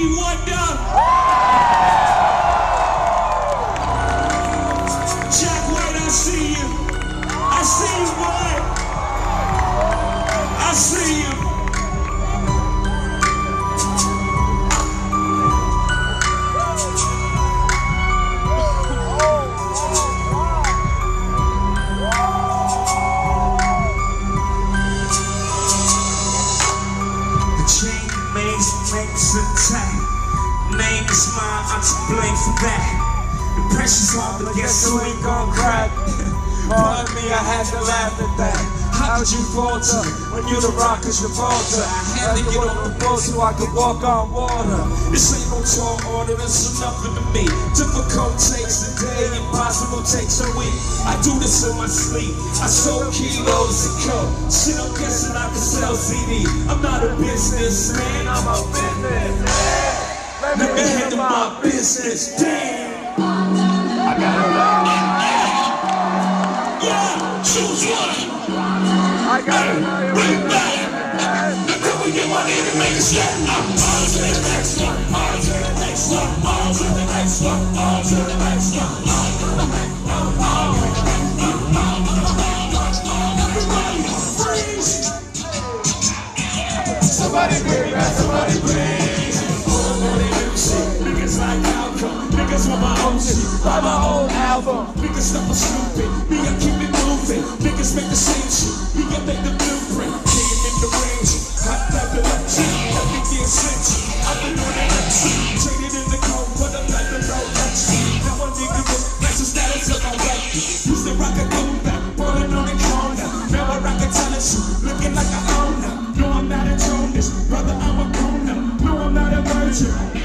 Stevie Wonder. Chain maze makes attack. Name is mine, I'm to blame for that. The pressure's on, but guess who ain't gon' crack? Pardon me, I had to laugh at that. How could you falter when you're the rock is Gibraltar? Had to get on the boat so I could walk on water. This ain't no tall order, it's nothing to me. Difficult takes a day, impossible takes a week. I do this in my sleep. I sold kilos of coke. Shit, I'm guessing I can sell CD. I'm not a businessman, I'm a businessman. Let me handle my business. Damn. i Yeah, choose one. Bring back. Then we get money to make. I'm on to the next one. On to the next one. On to the next one. On to the next one. On to the next one. Everybody freeze. Somebody bring back, somebody bring. Niggas like outcome, niggas want my own shit. Buy my own album. Niggas stop stupid, the shit, me I make the blueprint. Came in the range, hot like electric, everything sent. I've been on the exit, traded in the cold for the black and road exit. Now a nigga with massive status of my record. Used to rock a comeback, falling on the corner. Now I rock a talent shoe, looking like an owner. No, I'm not a Jonas, brother, I'm a grown. No, I'm not a virgin.